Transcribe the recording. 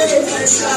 Gracias.